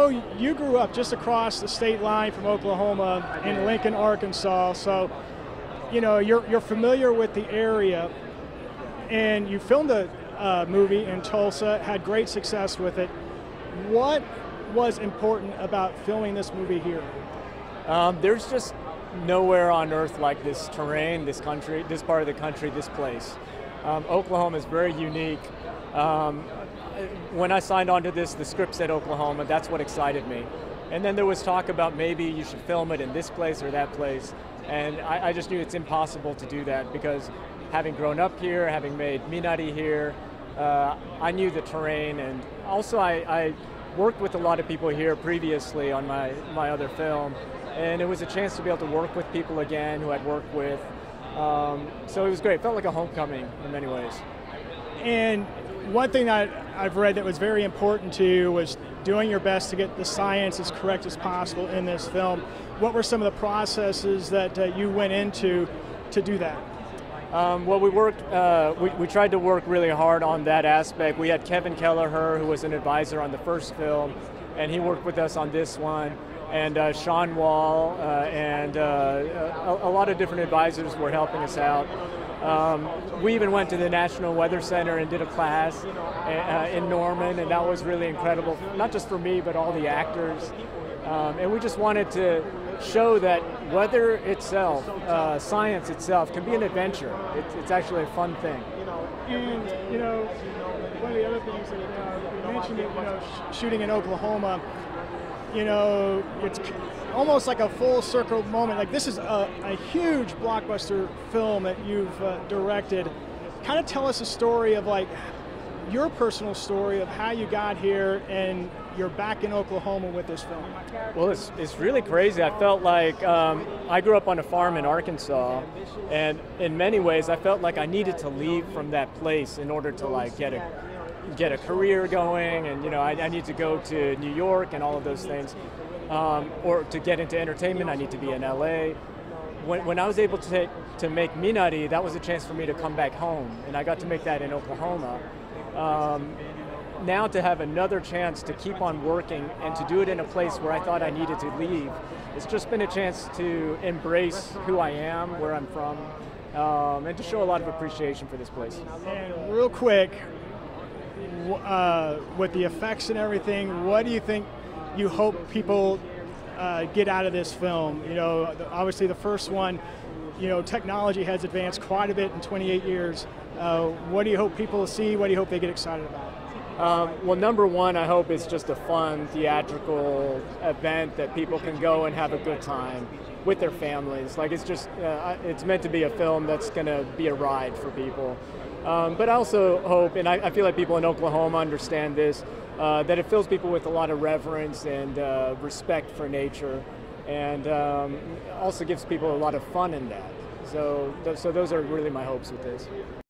Oh, you grew up just across the state line from Oklahoma in Lincoln, Arkansas. So, you know, you're, you're familiar with the area, and you filmed a uh, movie in Tulsa, had great success with it. What was important about filming this movie here? Um, there's just nowhere on earth like this terrain, this country, this part of the country, this place. Um, Oklahoma is very unique. Um, when I signed on to this, the script said Oklahoma. That's what excited me. And then there was talk about maybe you should film it in this place or that place. And I, I just knew it's impossible to do that because having grown up here, having made Minari here, uh, I knew the terrain. And also, I, I worked with a lot of people here previously on my, my other film. And it was a chance to be able to work with people again who I'd worked with. Um, so it was great. It felt like a homecoming in many ways. And one thing that I've read that was very important to you was doing your best to get the science as correct as possible in this film. What were some of the processes that uh, you went into to do that? Um, well, we worked. Uh, we, we tried to work really hard on that aspect. We had Kevin Kelleher, who was an advisor on the first film, and he worked with us on this one. And uh, Sean Waugh uh, and uh, a, a, lot of different advisors were helping us out. Um, we even went to the National Weather Center and did a class uh, in Norman, and that was really incredible, not just for me, but all the actors. Um, and we just wanted to show that weather itself, uh, science itself, can be an adventure. It's, it's, actually a fun thing. And, you know, one of the other things that uh, you mentioned, it, you know, sh shooting in Oklahoma, you know, it's almost like a full circle moment. Like this is a, a huge blockbuster film that you've uh, directed. Kind of tell us a story of like your personal story of how you got here and you're back in Oklahoma with this film. Well, it's, it's really crazy. I felt like um, I grew up on a farm in Arkansas, and in many ways, I felt like I needed to leave from that place in order to like get a get a career going, and you know, I, I need to go to New York and all of those things, um, or to get into entertainment, I need to be in LA. When, when I was able to take, to make Minari, that was a chance for me to come back home, and I got to make that in Oklahoma. Um, now to have another chance to keep on working and to do it in a place where I thought I needed to leave, it's just been a chance to embrace who I am, where I'm from, um, and to show a lot of appreciation for this place. And real quick, uh, with the effects and everything, what do you think you hope people uh, get out of this film? You know, obviously the first one, you know, technology has advanced quite a bit in 28 years. Uh, what do you hope people see? What do you hope they get excited about? Um, well, number one, I hope it's just a fun theatrical event that people can go and have a good time with their families. Like it's just, uh, it's meant to be a film that's going to be a ride for people. Um, but I also hope, and I, I, feel like people in Oklahoma understand this, uh, that it fills people with a lot of reverence and uh, respect for nature, and um, also gives people a lot of fun in that. So, th so those are really my hopes with this.